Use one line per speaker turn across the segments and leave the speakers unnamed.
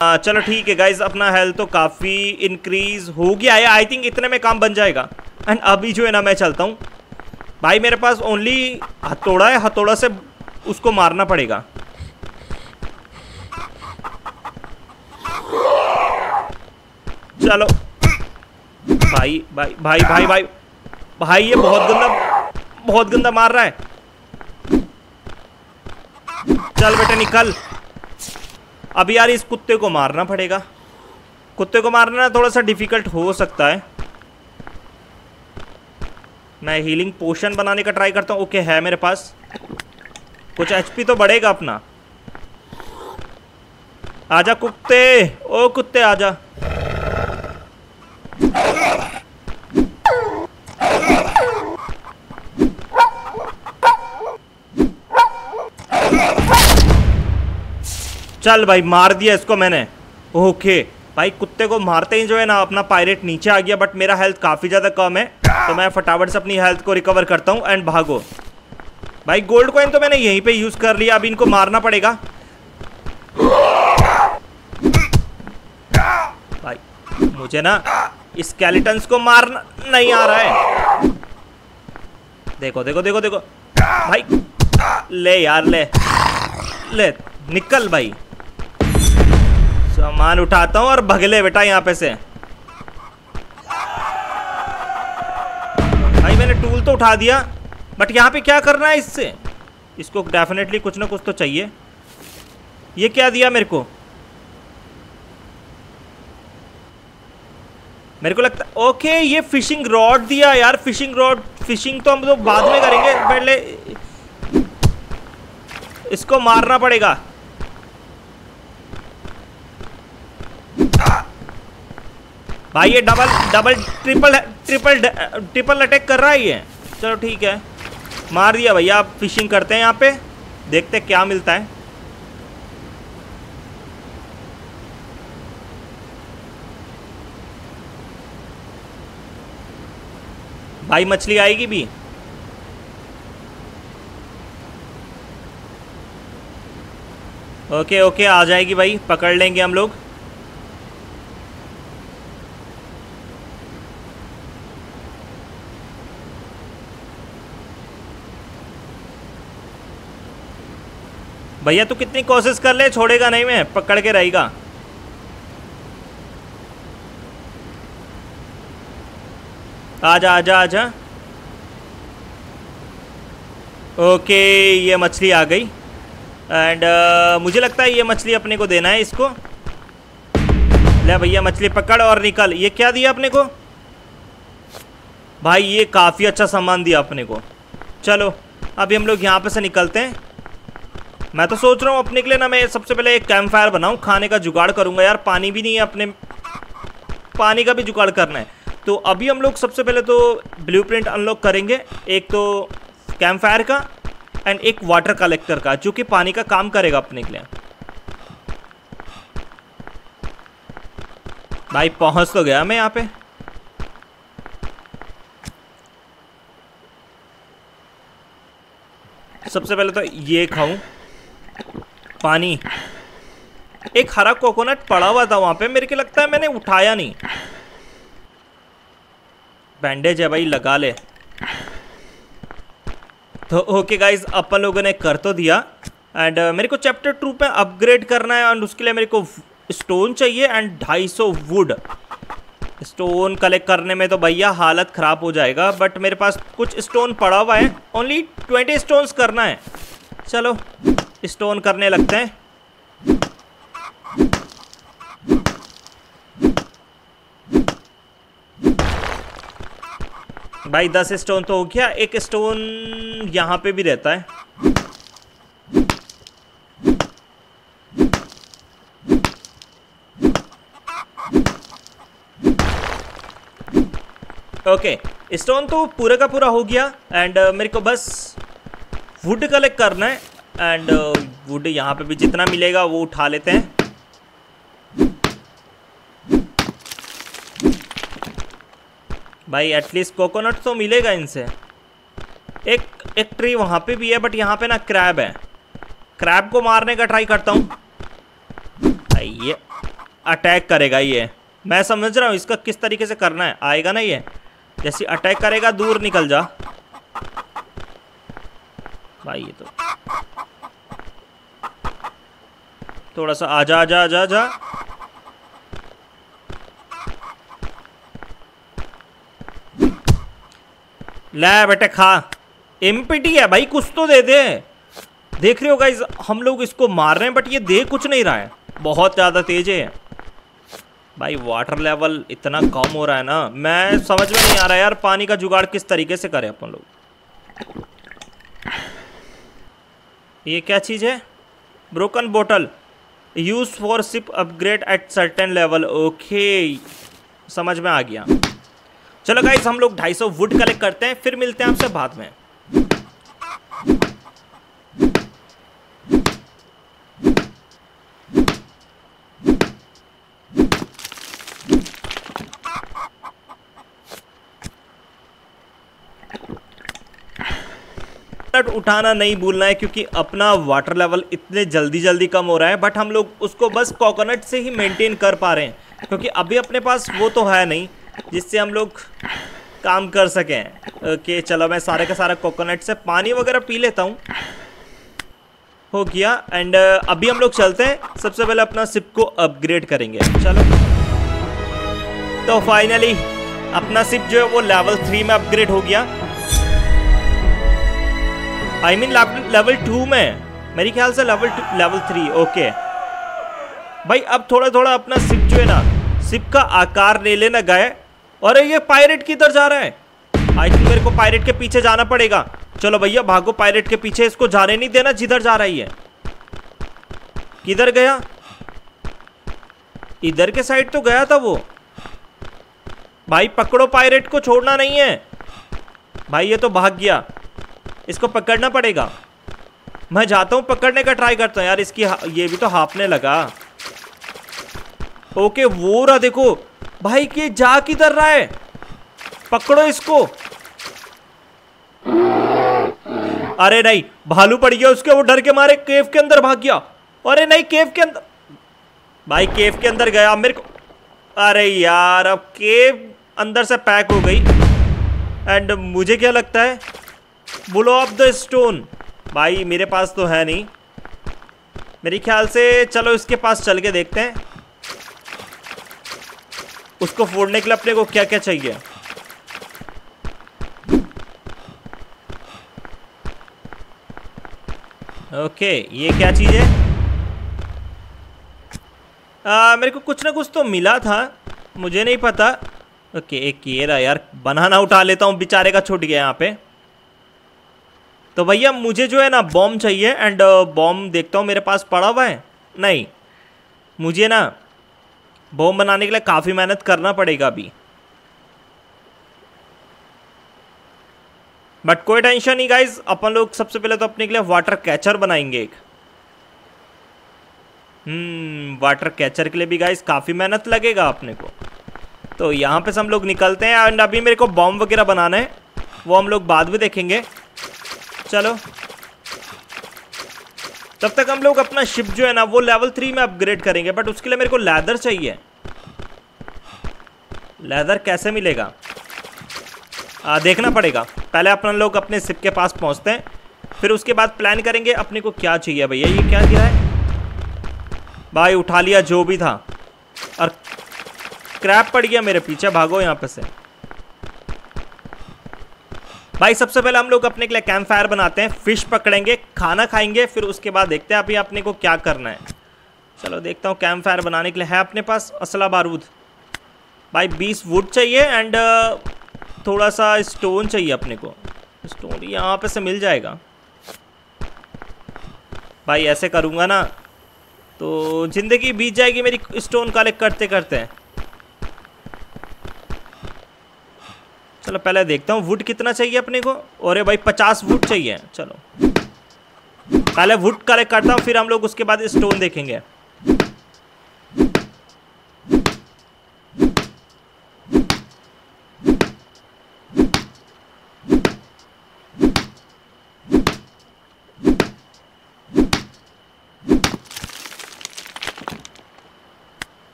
चलो ठीक है गाइज़ अपना हेल्थ तो काफ़ी इंक्रीज हो गया है। आई थिंक इतने में काम बन जाएगा। एंड अभी जो है ना, मैं चलता हूँ। भाई, मेरे पास ओनली हथौड़ा है। हथौड़ा से उसको मारना पड़ेगा। चलो। भाई भाई भाई भाई भाई भाई, ये बहुत गंदा बहुत गंदा मार रहा है। चल बेटे, निकल। अब यार इस कुत्ते को मारना पड़ेगा। कुत्ते को मारना थोड़ा सा डिफ़िकल्ट हो सकता है। मैं हीलिंग पोशन बनाने का ट्राई करता हूँ। ओके है मेरे पास। कुछ एचपी तो बढ़ेगा अपना। आजा कुत्ते। ओ कुत्ते, आजा। चल भाई, मार दिया इसको मैंने। ओके। भाई, कुत्ते को मारते ही जो है ना, अपना पायरेट नीचे आ गया बट मेरा हेल्थ काफ़ी ज़्यादा कम है तो मैं फटाफट से अपनी हेल्थ को रिकवर करता हूँ एंड भागो। भाई गोल्ड कॉइन तो मैंने यहीं पे यूज़ कर लिया अभी इनको मारना पड़ेगा। भाई, मुझे ना स्केलेटन्स को मारना नहीं आ रहा है। देखो देखो देखो देखो। भाई, ले यार, ले। ले, निकल भाई। सामान उठाता हूँ और भगले बेटा यहाँ पे से। भाई, मैंने टूल तो उठा दिया बट यहाँ पे क्या करना है इससे? इसको डेफिनेटली कुछ ना कुछ तो चाहिए। ये क्या दिया मेरे को? मेरे को लगता ओके ये फिशिंग रॉड दिया यार फिशिंग रॉड फिशिंग तो हम लोग तो बाद में करेंगे, पहले इसको मारना पड़ेगा। भाई, ये double double triple triple triple attack कर रहा है ये। चलो ठीक है। मार दिया भैया, आप फिशिंग करते हैं यहाँ पे। देखते क्या मिलता है। भाई, मछली आएगी भी। ओके ओके, आ जाएगी भाई, पकड़ लेंगे हम लोग। भैया तू कितनी कोशिश कर ले छोड़ेगा नहीं मैं पकड़ के रहेगा। आजा आजा आजा। ओके ये मछली आ गई। एंड uh, मुझे लगता है ये मछली अपने को देना है इसको। ले भैया मछली पकड़ और निकल। ये क्या दिया अपने को? भाई ये काफ़ी अच्छा सामान दिया अपने को। चलो अभी हम लोग यहाँ पे से निकलते हैं। मैं तो सोच रहा हूँ, अपने के लिए ना मैं सबसे पहले एक कैंप फायर बनाऊँ, खाने का जुगाड़ करूँगा यार, पानी भी नहीं है अपने, पानी का भी जुगाड़ करना है। तो अभी हम लोग सबसे पहले तो ब्लूप्रिंट अनलॉक करेंगे, एक तो कैंप फायर का एंड एक वाटर कलेक्टर का, जो कि पानी का काम करेगा अपने के लिए। भाई, पहुँच तो गया मैं यहाँ पे। सबसे पहले तो ये खाऊं। पानी। एक हरा कोकोनट पड़ा हुआ था वहाँ पे मेरे को लगता है मैंने उठाया नहीं। बैंडेज है भाई लगा ले। तो ओके गाइज़ अपन लोगों ने कर तो दिया। एंड uh, मेरे को चैप्टर टू पे अपग्रेड करना है एंड उसके लिए मेरे को स्टोन चाहिए एंड ढाई सौ वुड स्टोन कलेक्ट करने में तो भैया हालत ख़राब हो जाएगा बट मेरे पास कुछ स्टोन पड़ा हुआ है। ओनली ट्वेंटी स्टोन्स करना है। चलो। स्टोन करने लगते हैं। भाई, दस स्टोन तो हो गया। एक स्टोन यहाँ पे भी रहता है। ओके, स्टोन तो पूरा का पूरा हो गया। एंड, मेरे को बस वुड कलेक्ट करना है। एंड वुड uh, यहाँ पे भी जितना मिलेगा वो उठा लेते हैं। भाई एटलीस्ट कोकोनट तो मिलेगा इनसे। एक एक ट्री वहाँ पे भी है बट यहाँ पे ना क्रैब है। क्रैब को मारने का ट्राई करता हूँ। भाई ये अटैक करेगा ये। मैं समझ रहा हूँ इसका किस तरीके से करना है। आएगा ना ये? जैसे अटैक करेगा दूर निकल जा। भाई ये तो थोड़ा सा आजा आजा आजा आजा ले बेटे, खा। एमपीटी है भाई, कुछ तो दे दे। देख रहे हो गाइस हम लोग इसको मार रहे हैं बट ये दे कुछ नहीं रहा है। बहुत ज़्यादा तेज है। भाई वाटर लेवल इतना कम हो रहा है ना। मैं समझ में नहीं आ रहा यार, पानी का जुगाड़ किस तरीके से करें अपन लोग। ये क्या चीज़ है? Broken bottle use for ship upgrade at certain level okay समझ में आ गया। चलो गाइस हम लोग 250 वुड कलेक्ट करते हैं, फिर मिलते हैं आपसे बाद में। उठाना नहीं भूलना है, क्योंकि अपना वाटर लेवल इतने जल्दी जल्दी कम हो रहा है बट हम लोग उसको बस कोकोनट से ही मेंटेन कर पा रहे हैं, क्योंकि अभी अपने पास वो तो है नहीं, जिससे हम लोग काम कर सकें। ओके, चलो मैं सारे का सारा कोकोनट से पानी वगैरह पी लेता हूँ। हो गया एंड अभी हम लोग चलते हैं, सबसे पहले अपना सिप को अपग्रेड करेंगे। चलो। तो फाइनली अपना सिप जो है वो लेवल थ्री में अपग्रेड हो गया। आई मीन लेवल टू में। मेरे ख्याल से level two level three okay भाई, अब थोड़ा थोड़ा अपना सिप जो है ना, सिप का आकार ले लेना गए और ये पायरेट किधर जा रहा है? आई थिंक मेरे को पायरेट के पीछे जाना पड़ेगा। चलो भैया, भागो पायरेट के पीछे, इसको जाने नहीं देना, जिधर जा रही है। किधर गया? इधर के साइड तो गया था वो। भाई, पकड़ो पायरेट को, छोड़ना नहीं है। भाई, ये तो भाग गया। इसको पकड़ना पड़ेगा। मैं जाता हूँ, पकड़ने का ट्राई करता हूँ। यार, इसकी ये भी तो हाफने लगा। ओके, वो रहा देखो। भाई के जा किधर रहा है? पकड़ो इसको। अरे नहीं, भालू पड़ गया उसके, वो डर के मारे केव के अंदर भाग गया। अरे नहीं, केव के अंदर भाई, केव के अंदर गया मेरे को। अरे यार, अब केव अंदर से पैक हो गई। एंड मुझे क्या लगता है? बुलो ऑफ़ द स्टोन भाई मेरे पास तो है नहीं। मेरे ख्याल से चलो इसके पास चल के देखते हैं। उसको फोड़ने के लिए अपने को क्या क्या चाहिए? ओके ये क्या चीज़ है? आ, मेरे को कुछ ना कुछ तो मिला था मुझे नहीं पता। ओके एक ये रहा यार बनाना उठा लेता हूँ बेचारे का छूट गया यहाँ पे। तो भैया, मुझे जो है ना बॉम्ब चाहिए एंड बॉम्ब देखता हूँ मेरे पास पड़ा हुआ है। नहीं, मुझे ना बॉम्ब बनाने के लिए काफ़ी मेहनत करना पड़ेगा अभी। बट कोई टेंशन नहीं गाइज़ अपन लोग सबसे पहले तो अपने के लिए वाटर कैचर बनाएँगे एक। हम्म वाटर कैचर के लिए भी गाइज़ काफ़ी मेहनत लगेगा अपने को। तो यहाँ पे से हम लोग निकलते हैं एंड अभी मेरे को बॉम्ब वगैरह बनाना है, वो हम लोग बाद में देखेंगे। चलो। तब तक हम लोग अपना शिप जो है ना वो लेवल थ्री में अपग्रेड करेंगे बट उसके लिए मेरे को लेदर चाहिए। लेदर कैसे मिलेगा? आ, देखना पड़ेगा। पहले अपन लोग अपने शिप के पास पहुँचते हैं फिर उसके बाद प्लान करेंगे अपने को क्या चाहिए भैया। ये क्या किया है? भाई उठा लिया जो भी था। और क्रैप पड़ गया मेरे पीछे भागो यहाँ पे से। भाई, सबसे पहले हम लोग अपने के लिए कैंप फायर बनाते हैं फ़िश पकड़ेंगे, खाना खाएँगे, फिर उसके बाद देखते हैं अभी अपने को क्या करना है। चलो देखता हूँ कैंप फायर बनाने के लिए है अपने पास, असला बारूद। भाई, बीस वुड चाहिए एंड थोड़ा सा स्टोन चाहिए अपने को। स्टोन यहाँ पे से मिल जाएगा। भाई, ऐसे करूँगा ना तो ज़िंदगी बीत जाएगी मेरी स्टोन कलेक्ट करते करते चलो, पहले देखता हूँ वुड कितना चाहिए अपने को? अरे भाई पचास वुड चाहिए। चलो। पहले वुड कलेक्ट करता हूँ, फिर हम लोग उसके बाद स्टोन देखेंगे।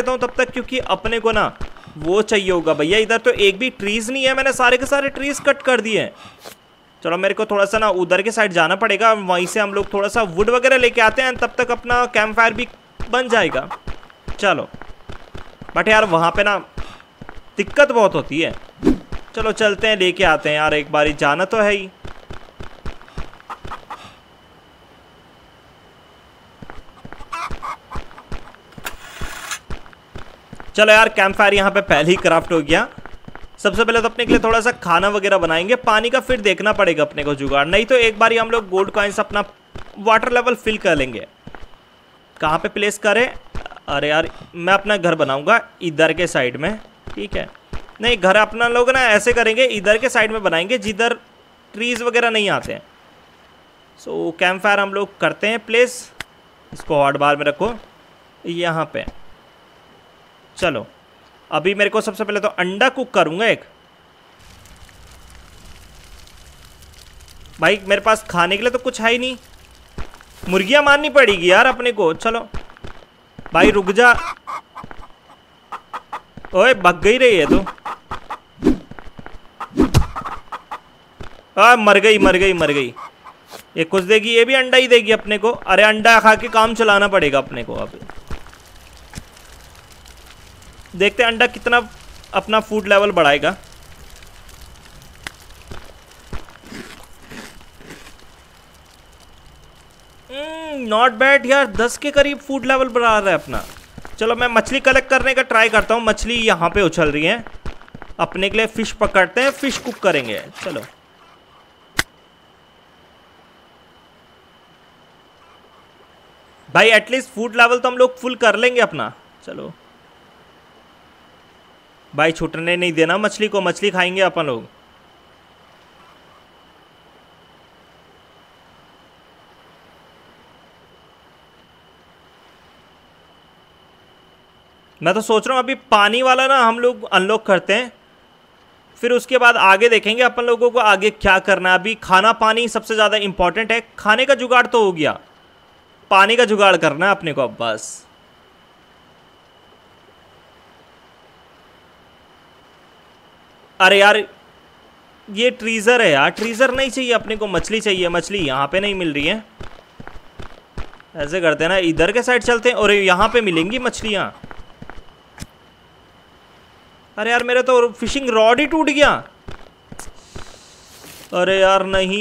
लेता हूँ तब तक, क्योंकि अपने को ना वो चाहिए होगा। भैया, इधर तो एक भी ट्रीज नहीं है, मैंने सारे के सारे ट्रीज कट कर दिए हैं। चलो, मेरे को थोड़ा सा ना उधर के साइड जाना पड़ेगा, वहीं से हम लोग थोड़ा सा वुड वगैरह लेके आते हैं, तब तक अपना कैंप फायर भी बन जाएगा। चलो। बट यार, वहाँ पे ना दिक्कत बहुत होती है। चलो, चलते हैं, लेके आते हैं। यार, एक बारी जाना तो है ही। चलो यार कैंप फायर यहाँ पे पहले ही क्राफ्ट हो गया। सबसे पहले तो अपने के लिए थोड़ा सा खाना वगैरह बनाएँगे। पानी का फिर देखना पड़ेगा अपने को जुगाड़। नहीं तो एक बार ही हम लोग गोल्ड कॉइन्स अपना वाटर लेवल फिल कर लेंगे। कहाँ पे प्लेस करें? अरे यार, मैं अपना घर बनाऊँगा इधर के साइड में। ठीक है। नहीं, घर अपना लोग ना ऐसे करेंगे, इधर के साइड में बनाएँगे, जिधर ट्रीज़ वगैरह नहीं आते हैं। सो कैंप फायर हम लोग करते हैं प्लेस इसको हॉट बार में रखो। यहाँ पे। चलो अभी मेरे को सबसे पहले तो अंडा कुक करूँगा एक। भाई मेरे पास खाने के लिए तो कुछ है ही नहीं। मुर्गियाँ मारनी पड़ेगी यार अपने को चलो। भाई रुक जा। ओए भग गई रही है तू। आ, मर गई मर गई मर गई। ये कुछ देगी ये भी अंडा ही देगी अपने को। अरे अंडा खा के काम चलाना पड़ेगा अपने को अभी देखते हैं अंडा कितना अपना फ़ूड लेवल बढ़ाएगा। नॉट बैड यार, दस के करीब फ़ूड लेवल बढ़ा रहा है अपना। चलो मैं मछली कलेक्ट करने का ट्राई करता हूँ, मछली यहाँ पे उछल रही है। अपने के लिए फ़िश पकड़ते हैं फ़िश कुक करेंगे। चलो। भाई एटलीस्ट फ़ूड लेवल तो हम लोग फुल कर लेंगे अपना। चलो। भाई छूटने नहीं देना मछली को, मछली खाएँगे अपन लोग। मैं तो सोच रहा हूँ अभी पानी वाला ना हम लोग अनलॉक करते हैं। फिर उसके बाद आगे देखेंगे अपन लोगों को आगे क्या करना है। अभी खाना पानी सबसे ज़्यादा इंपॉर्टेंट है। खाने का जुगाड़ तो हो गया। पानी का जुगाड़ करना है अपने को अब बस। अरे यार, ये ट्रीज़र है यार। ट्रीज़र नहीं चाहिए अपने को, मछली चाहिए, मछली यहाँ पे नहीं मिल रही है। ऐसे करते हैं ना, इधर के साइड चलते हैं और यहाँ पे मिलेंगी मछलियाँ। अरे यार, मेरा तो फिशिंग रॉड ही टूट गया। अरे यार, नहीं,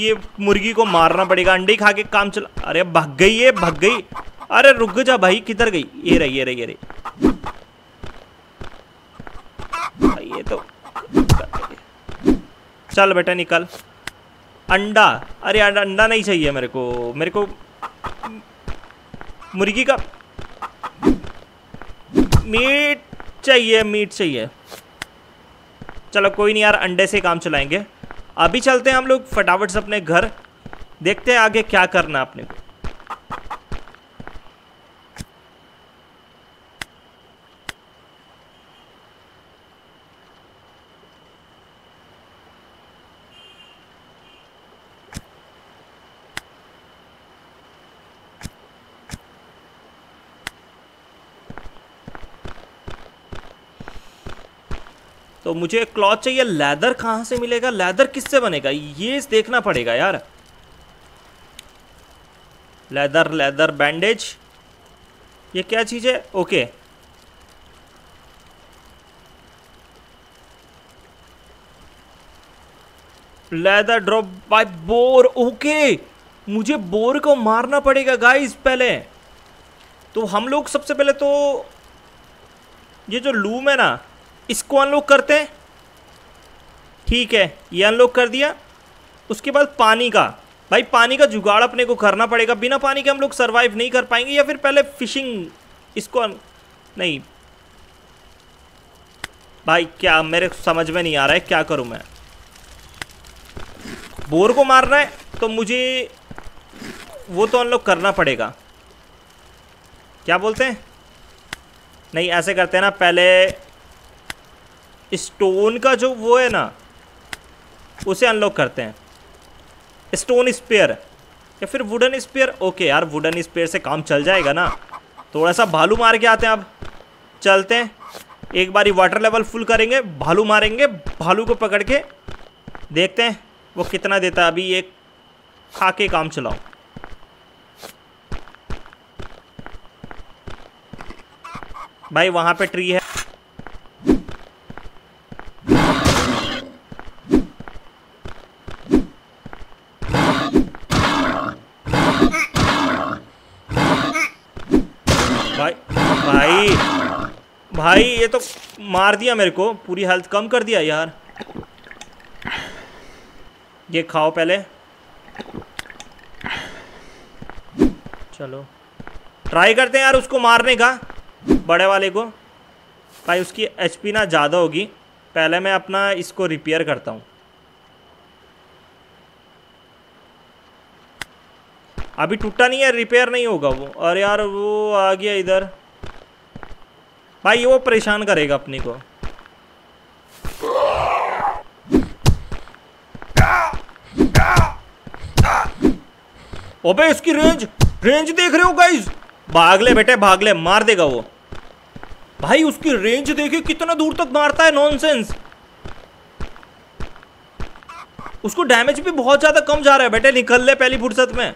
ये मुर्गी को मारना पड़ेगा, अंडे खा के काम चला। अरे भग गई ये, भग गई। अरे रुक जा भाई, किधर गई? ये रही ये रही ये रही ये तो चल बेटा निकल। अंडा। अरे अंडा नहीं चाहिए मेरे को। मेरे को मुर्गी का मीट चाहिए मीट चाहिए। चलो कोई नहीं यार, अंडे से काम चलाएँगे। अभी चलते हैं हम लोग, फटाफट से अपने घर। देखते हैं आगे क्या करना है अपने को। मुझे क्लॉथ चाहिए। लेदर कहाँ से मिलेगा? लेदर किससे बनेगा? ये देखना पड़ेगा यार। लेदर लेदर बैंडेज ये क्या चीज़ है? Okay. Leather drop by boar okay. मुझे बोर को मारना पड़ेगा गाइस पहले। तो हम लोग सबसे पहले तो ये जो लूम है ना इसको अनलॉक करते हैं। ठीक है, ये अनलॉक कर दिया। उसके बाद पानी का। भाई, पानी का जुगाड़ अपने को करना पड़ेगा। बिना पानी के हम लोग सर्वाइव नहीं कर पाएँगे या फिर पहले फिशिंग इसको अन... नहीं। भाई, क्या मेरे समझ में नहीं आ रहा है, क्या करूँ मैं? बोर को मारना है तो मुझे वो तो अनलॉक करना पड़ेगा। क्या बोलते हैं? नहीं, ऐसे करते हैं ना, पहले स्टोन का जो वो है ना, उसे अनलॉक करते हैं। Stone spear. या फिर वुडन स्पेयर ओके यार वुडन स्पेयर से काम चल जाएगा ना। थोड़ा सा भालू मार के आते हैं अब। चलते हैं। एक बारी वाटर लेवल फुल करेंगे, भालू मारेंगे, भालू को पकड़ के देखते हैं वो कितना देता है। अभी एक खा के काम चलाओ। भाई, वहाँ पे ट्री है भाई भाई भाई, ये तो मार दिया मेरे को। पूरी हेल्थ कम कर दिया यार। ये खाओ पहले। चलो। ट्राई करते हैं यार उसको मारने का, बड़े वाले को। भाई, उसकी एचपी ना ज़्यादा होगी। पहले मैं अपना इसको रिपेयर करता हूँ। अभी टूटा नहीं है रिपेयर नहीं होगा वो। और यार, वो आ गया इधर। भाई वो परेशान करेगा अपनी को। ओबे, इसकी रेंज रेंज देख रहे हो गाइज़ भाग ले बेटे, भाग ले, मार देगा वो। भाई, उसकी रेंज देखिए कितना दूर तक मारता है नॉनसेंस उसको डैमेज भी बहुत ज़्यादा कम जा रहा है बेटे, निकल ले पहली फुर्सत में।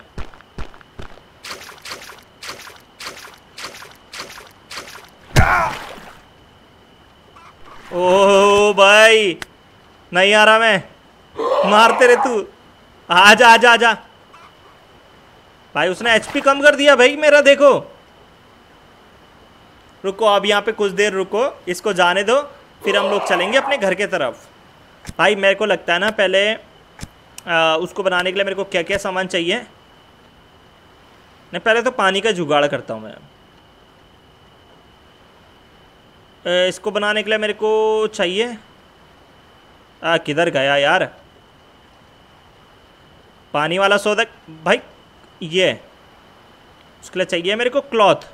ओ भाई नहीं आ रहा मैं। मारते रहे तू। आजा आजा आजा। भाई उसने एचपी कम कर दिया भाई मेरा देखो। रुको अब यहाँ पे कुछ देर रुको इसको जाने दो फिर हम लोग चलेंगे अपने घर के तरफ़। भाई मेरे को लगता है ना पहले आ, उसको बनाने के लिए मेरे को क्या क्या सामान चाहिए? नहीं पहले तो पानी का जुगाड़ करता हूँ मैं। इसको बनाने के लिए मेरे को चाहिए। आ, किधर गया यार? पानी वाला सौदा भाई ये। उसके लिए चाहिए मेरे को क्लॉथ।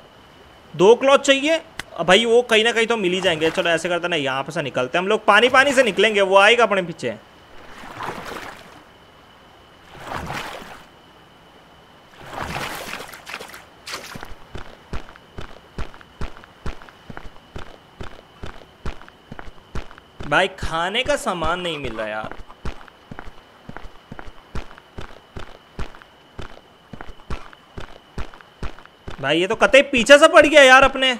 दो क्लॉथ चाहिए। भाई वो कहीं ना कहीं तो मिल ही जाएँगे। चलो ऐसे करते ना यहाँ पर से निकलते हम लोग पानी पानी से निकलेंगे। वो आएगा अपने पीछे। भाई, खाने का सामान नहीं मिल रहा यार। भाई, ये तो कतई पीछे से पड़ गया यार अपने।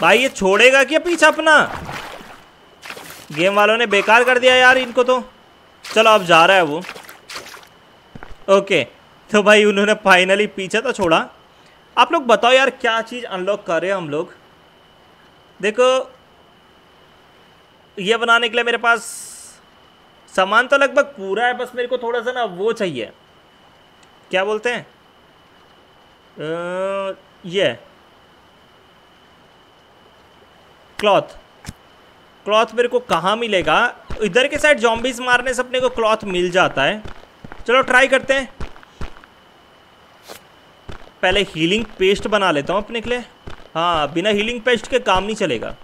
भाई, ये छोड़ेगा क्या पीछे अपना? गेम वालों ने बेकार कर दिया यार इनको तो। चलो, अब जा रहा है वो। ओके तो भाई, उन्होंने फाइनली पीछे तो छोड़ा। आप लोग बताओ यार क्या चीज़ अनलॉक कर रहे हैं हम लोग? देखो ये बनाने के लिए मेरे पास सामान तो लगभग पूरा है बस मेरे को थोड़ा सा ना वो चाहिए। क्या बोलते हैं? आ, ये। क्लॉथ। क्लॉथ मेरे को कहाँ मिलेगा? इधर के साइड जॉम्बीज मारने से अपने को क्लॉथ मिल जाता है। चलो ट्राई करते हैं। पहले हीलिंग पेस्ट बना लेता हूँ अपने के लिए। हाँ बिना हीलिंग पेस्ट के काम नहीं चलेगा।